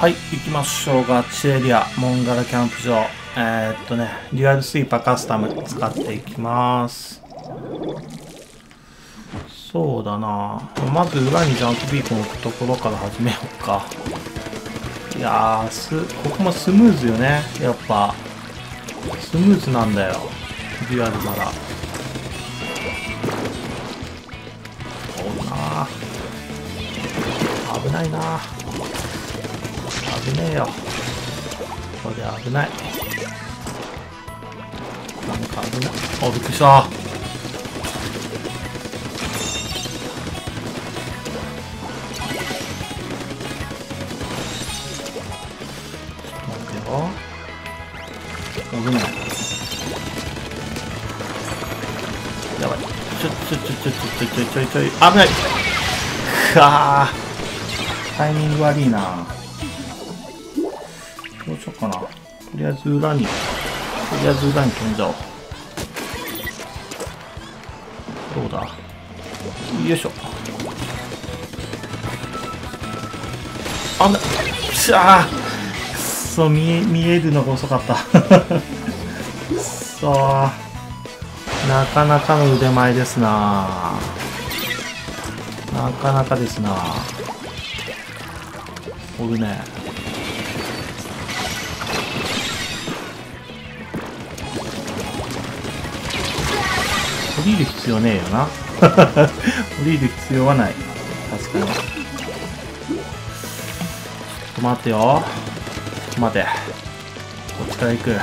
はい、行きましょう。ガチエリア、モンガラキャンプ場。えー、っとね、デュアルスイーパーカスタム使っていきます。そうだなまず裏にジャンプビーコン置くところから始めようか。いやー、す、ここもスムーズよね。やっぱ、スムーズなんだよ。デュアルなら。そうな危ないな危ねえよ。これ危ない。なんか危ない。あびっくりした。待ってよ。危ない。やばい。ちょちょちょちょちょちょちょちょ危ないくわータイミング悪いなしようかな。とりあえず裏にとりあえず裏に飛んじゃおう。どうだ？よいしょ。あんだしゃーくっそ見え見えるのが遅かった。く っそーなかなかの腕前ですな。なかなかですな。おるね。降りる必要ねえよな。降りる必要はない。確かに。ちょっと待ってよ。待て。こっちから行く。こ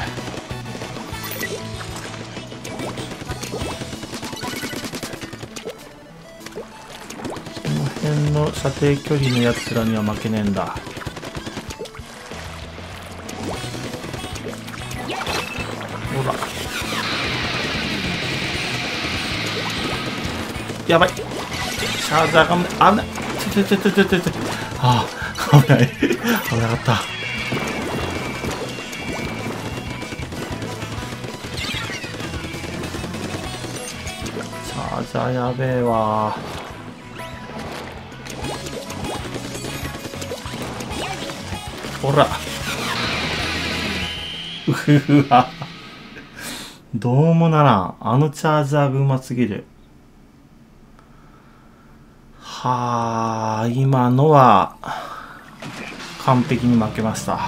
の辺の射程距離のやつらには負けねえんだ。ほらやばい。シャージャーが危ないちょちょちょちょちょ。ちょああ危ない。危なかった。シャージャーやべえわ。ほら。うふわどうもならん。あのチャージャーがうますぎる。はあ今のは完璧に負けました。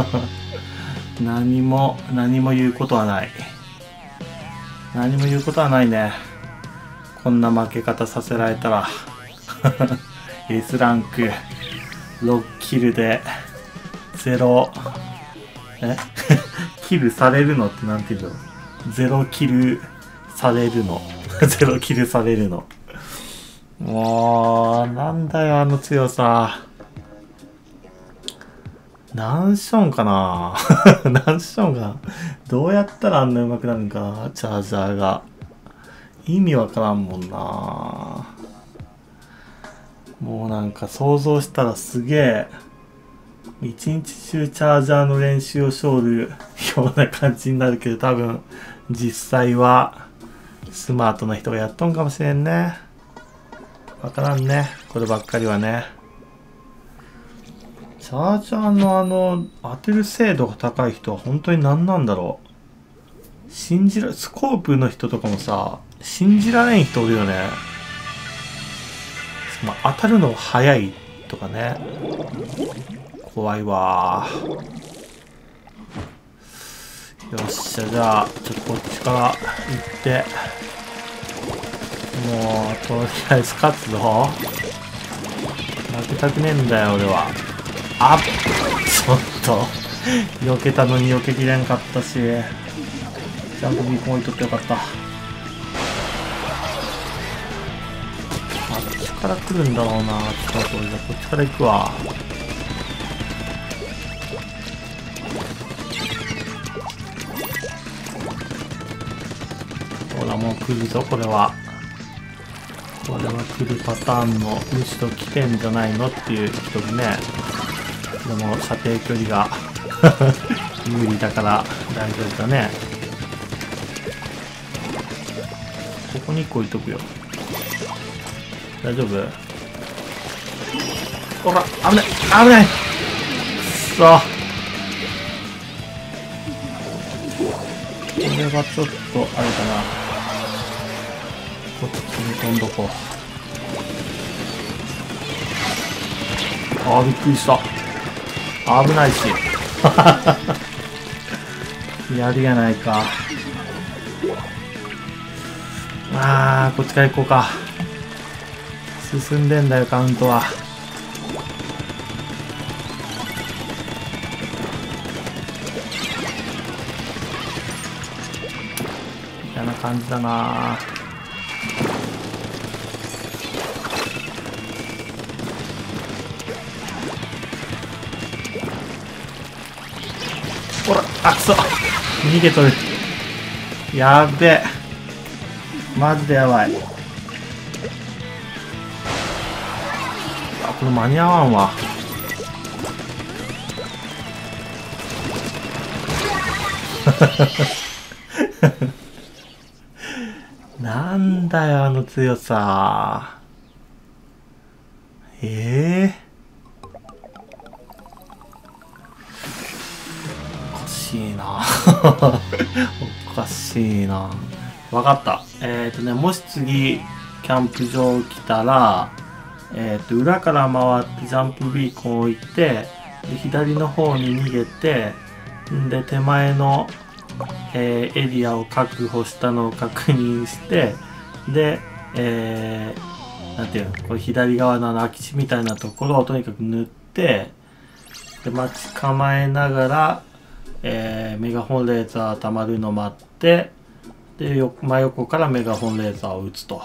何も何も言うことはない。何も言うことはないね。こんな負け方させられたら。S ランク6キルで0え？キルされるのってなんていう0キルされるの。0キルされるの。もうなんだよあの強さ。何ションかな？何ションがどうやったらあんな上手くなるんか？なチャージャーが。意味わからんもんな。もうなんか想像したらすげえ。一日中チャージャーの練習をしょるような感じになるけど多分実際はスマートな人がやっとんかもしれんね。わからんね。こればっかりはね。チャージャーのあの当てる精度が高い人は本当に何なんだろう。信じらスコープの人とかもさ信じられん人おるよね。まあ、当たるの早いとかね。怖いわ。よっしゃじゃあちょっとこっちから行って。もうとりあえず勝つぞ負けたくねえんだよ俺は。あっちょっと。避けたのに避けきれんかったし。ちゃんとビーコン置いとってよかった。あっちから来るんだろうな。あっちょっとじゃあこっちから行くわ。ほらもう来るぞこれは。これは来るパターンのむしろ来てんじゃないのっていう人にねでも射程距離が 無理だから大丈夫だね。ここに1個置いとくよ。大丈夫？ほら危ない危ない。くそ。これはちょっとあれかな。こっちに飛んどこう。あーびっくりした。危ないし。やるやないか。あーこっちから行こうか。進んでんだよカウントは。嫌な感じだな。ほらあくそ逃げとる。やべえ。マジでやばい。あこれ間に合わんわ。なんだよあの強さ。ええおしいな。おかしいな。わかった。えっ、ー、とねもし次キャンプ場来たらえっ、ー、と裏から回ってジャンプビーコン置いてで左の方に逃げてんで手前のえー、エリアを確保したのを確認してで、えー、なんていうのこれ左側の空き地みたいなところをとにかく塗ってで待ち構えながら、えー、メガホンレーザー溜まるの待ってで真横からメガホンレーザーを撃つと。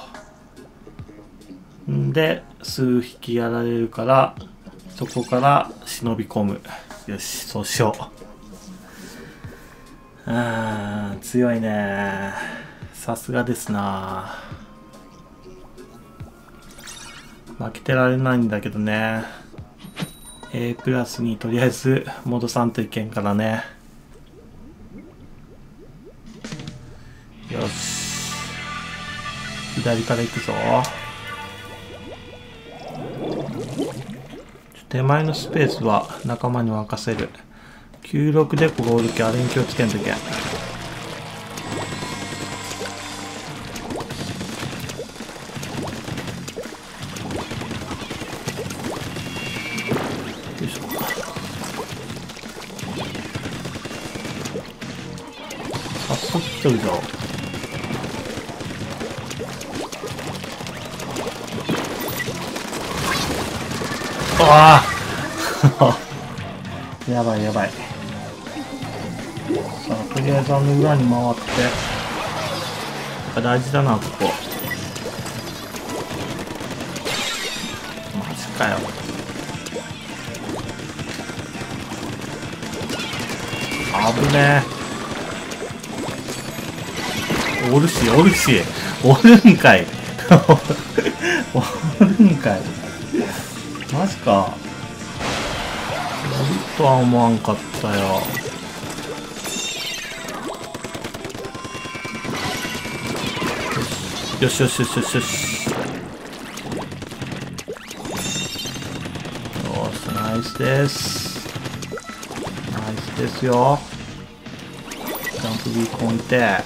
んで数匹やられるからそこから忍び込む。よしそうしよう。あー強いね。さすがですな。負けてられないんだけどね。A プラスにとりあえず戻さんといけんからね。左から行くぞ。手前のスペースは仲間に任せる。96でこがおるけあれに気をつけんとけよいしょ。早速来てるぞ。ああ やばいやばい。さあとりあえずあの裏に回って。やっぱ大事だなここ。マジかよ。危ねえ。おるしおるし。おるんかい。おるんかい。マジか。おるとは思わんかったよ。よしよしよしよしよし。よしナイスです。ナイスですよ。ジャンプビーコン置いて。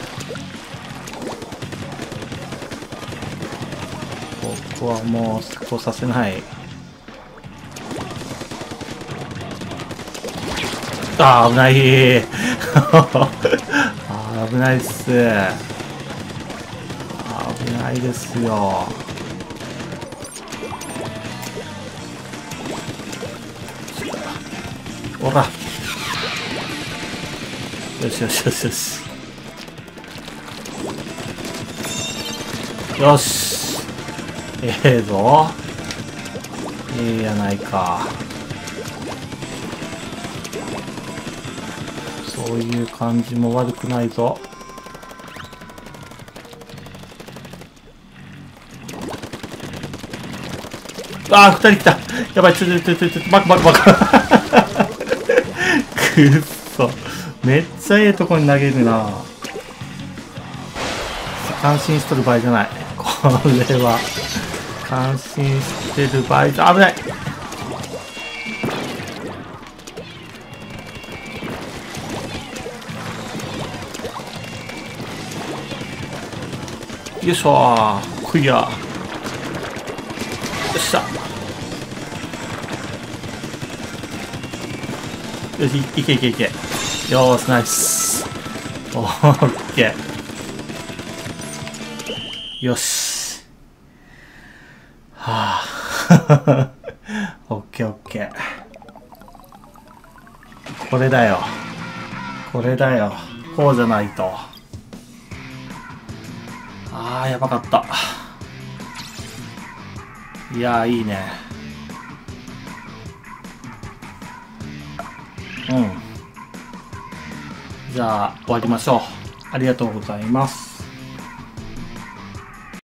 ここはもう成功させない。あー危ない。あ ー危ないっす。危ないですよ。ほら。よしよしよしよし。よし。ええー、ぞええやないか。そういう感じも悪くないぞあー、二人来た。やばい、ちょちょちょちょ、ちょ、バカバカバカ。くっそ。めっちゃええとこに投げるな。感心しとる場合じゃない。これは。感心してる場合じゃ、危ないよいしょ。クリアよっしゃ。よしいけいけいけ。よーしナイス。オッケー。よし。はあ。オッケーオッケー。これだよ。これだよ。こうじゃないと。あーやばかった。いやいいね。うん。じゃあ終わりましょう。ありがとうございます。